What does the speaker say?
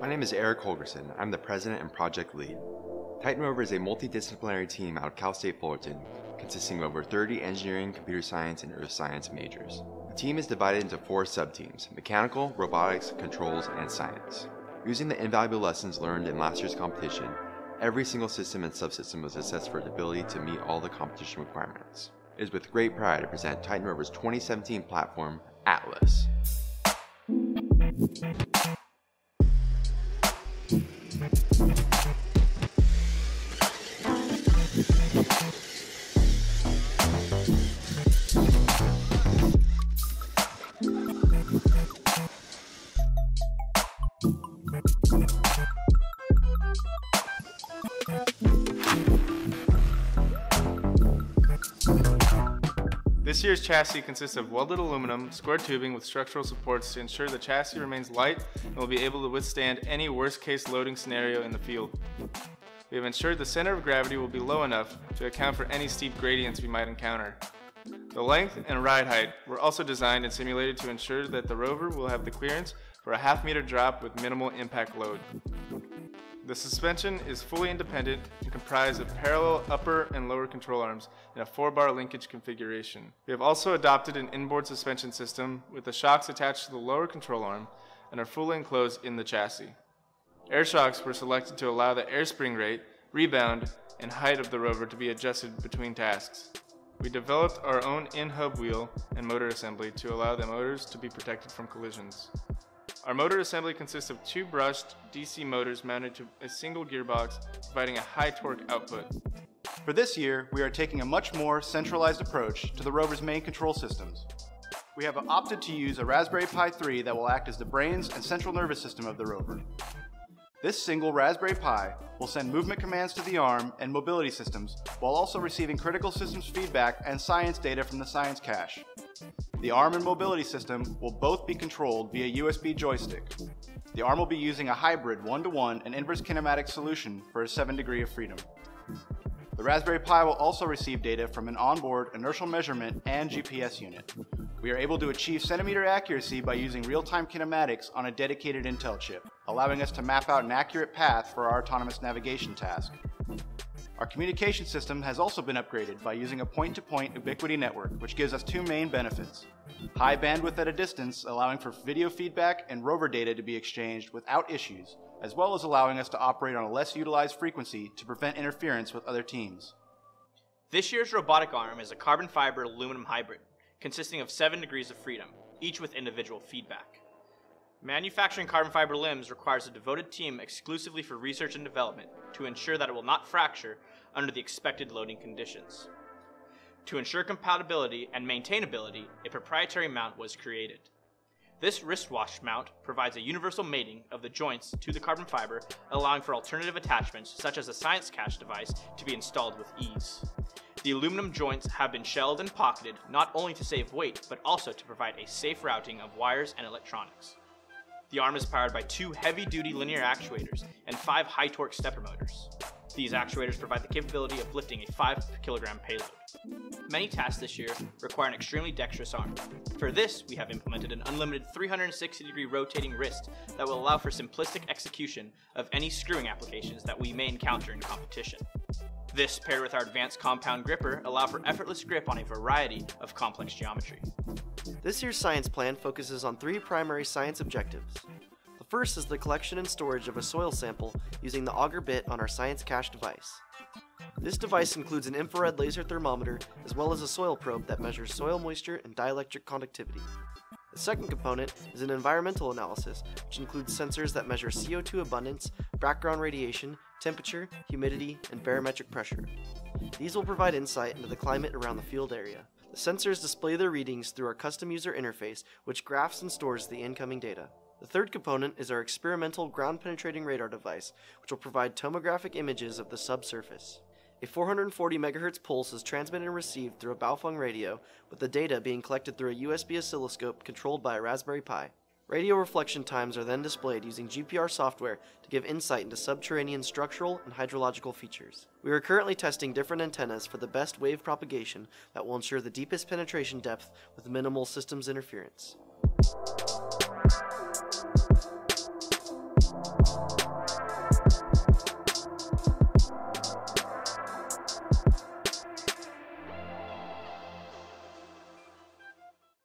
My name is Eric Holgerson. I'm the president and project lead. Titan Rover is a multidisciplinary team out of Cal State Fullerton, consisting of over 30 engineering, computer science, and earth science majors. The team is divided into four sub-teams, mechanical, robotics, controls, and science. Using the invaluable lessons learned in last year's competition, every single system and subsystem was assessed for its ability to meet all the competition requirements. It is with great pride to present Titan Rover's 2017 platform, Atlas. Thank This year's chassis consists of welded aluminum, square tubing with structural supports to ensure the chassis remains light and will be able to withstand any worst case loading scenario in the field. We have ensured the center of gravity will be low enough to account for any steep gradients we might encounter. The length and ride height were also designed and simulated to ensure that the rover will have the clearance for a half meter drop with minimal impact load. The suspension is fully independent and comprised of parallel upper and lower control arms in a 4-bar linkage configuration. We have also adopted an inboard suspension system with the shocks attached to the lower control arm and are fully enclosed in the chassis. Air shocks were selected to allow the air spring rate, rebound, and height of the rover to be adjusted between tasks. We developed our own in-hub wheel and motor assembly to allow the motors to be protected from collisions. Our motor assembly consists of two brushed DC motors mounted to a single gearbox, providing a high torque output. For this year, we are taking a much more centralized approach to the rover's main control systems. We have opted to use a Raspberry Pi 3 that will act as the brains and central nervous system of the rover. This single Raspberry Pi will send movement commands to the arm and mobility systems while also receiving critical systems feedback and science data from the science cache. The arm and mobility system will both be controlled via USB joystick. The arm will be using a hybrid one-to-one and inverse kinematic solution for a 7 degree of freedom. The Raspberry Pi will also receive data from an onboard inertial measurement and GPS unit. We are able to achieve centimeter accuracy by using real-time kinematics on a dedicated Intel chip, allowing us to map out an accurate path for our autonomous navigation task. Our communication system has also been upgraded by using a point-to-point Ubiquiti network, which gives us two main benefits. High bandwidth at a distance, allowing for video feedback and rover data to be exchanged without issues, as well as allowing us to operate on a less utilized frequency to prevent interference with other teams. This year's robotic arm is a carbon fiber aluminum hybrid, consisting of 7 degrees of freedom, each with individual feedback. Manufacturing carbon fiber limbs requires a devoted team exclusively for research and development to ensure that it will not fracture under the expected loading conditions. To ensure compatibility and maintainability, a proprietary mount was created. This wristwatch mount provides a universal mating of the joints to the carbon fiber, allowing for alternative attachments such as a science cache device to be installed with ease. The aluminum joints have been shelled and pocketed not only to save weight, but also to provide a safe routing of wires and electronics. The arm is powered by two heavy-duty linear actuators and five high-torque stepper motors. These actuators provide the capability of lifting a 5 kilogram payload. Many tasks this year require an extremely dexterous arm. For this, we have implemented an unlimited 360 degree rotating wrist that will allow for simplistic execution of any screwing applications that we may encounter in competition. This, paired with our advanced compound gripper, allow for effortless grip on a variety of complex geometry. This year's science plan focuses on three primary science objectives. The first is the collection and storage of a soil sample using the Auger bit on our science cache device. This device includes an infrared laser thermometer as well as a soil probe that measures soil moisture and dielectric conductivity. The second component is an environmental analysis, which includes sensors that measure CO2 abundance, background radiation, temperature, humidity, and barometric pressure. These will provide insight into the climate around the field area. The sensors display their readings through our custom user interface, which graphs and stores the incoming data. The third component is our experimental ground penetrating radar device, which will provide tomographic images of the subsurface. A 440 MHz pulse is transmitted and received through a Baofeng radio, with the data being collected through a USB oscilloscope controlled by a Raspberry Pi. Radio reflection times are then displayed using GPR software to give insight into subterranean structural and hydrological features. We are currently testing different antennas for the best wave propagation that will ensure the deepest penetration depth with minimal systems interference.